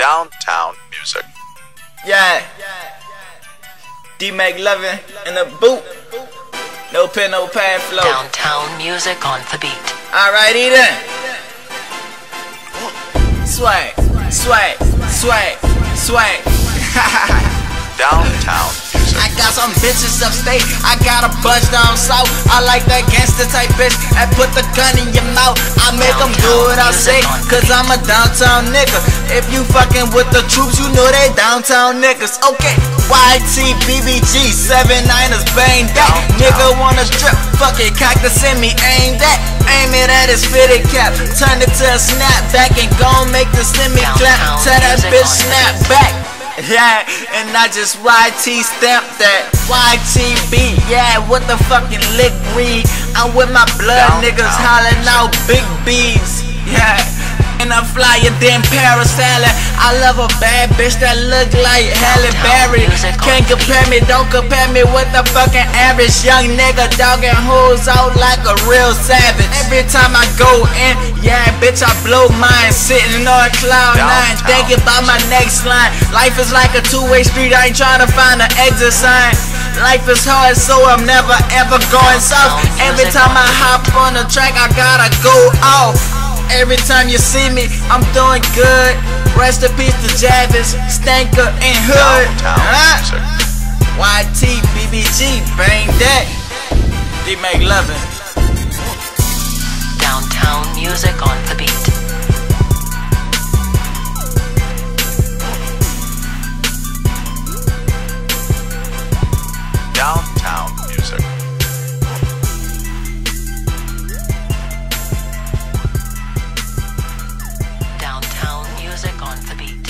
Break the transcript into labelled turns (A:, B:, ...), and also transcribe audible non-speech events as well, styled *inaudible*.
A: Downtown music.
B: Yeah. Dee McLovin in the boot. No pen, no pad flow.
C: Downtown music on the beat.
B: Alrighty then. Swag, swag, swag, swag. *laughs*
A: Downtown music.
B: I got some bitches upstate. I got a bunch down south. I like that gangster type bitch. I put the gun in your mouth. I make them do what I say. Cause I'm a downtown nigga. If you fucking with the troops, you know they downtown niggas. Okay. YT, BBG, 7 ers bang that. Nigga wanna strip. Fuck it, cactus in me, aim that. Aim it at his fitted cap. Turn it to a snapback and gon' make the semi clap. Tell that bitch snap back. Yeah, and I just YT stamp that. YTB, yeah, what the fucking lick read I'm with my blood
A: Downtown
B: niggas hollering out big B's. Yeah, and I'm flyer than parasailing I love a bad bitch that look like Halle Berry. Can't compare me, don't compare me with the fucking average young nigga Dogging hoes out like a real savage. Every time I go in, yeah, bitch, I blow mine. Sitting on cloud nine, thinking about my next line. Life is like a two-way street, I ain't trying to find an exit sign. Life is hard, so I'm never ever going south. Every time I hop on the track, I gotta go off. Every time you see me, I'm doing good. Rest in peace to Javis, Stanker, and Hood. Huh? YT, BBG, bang that downtown music on the beat. Downtown music.
C: Downtown music on the beat.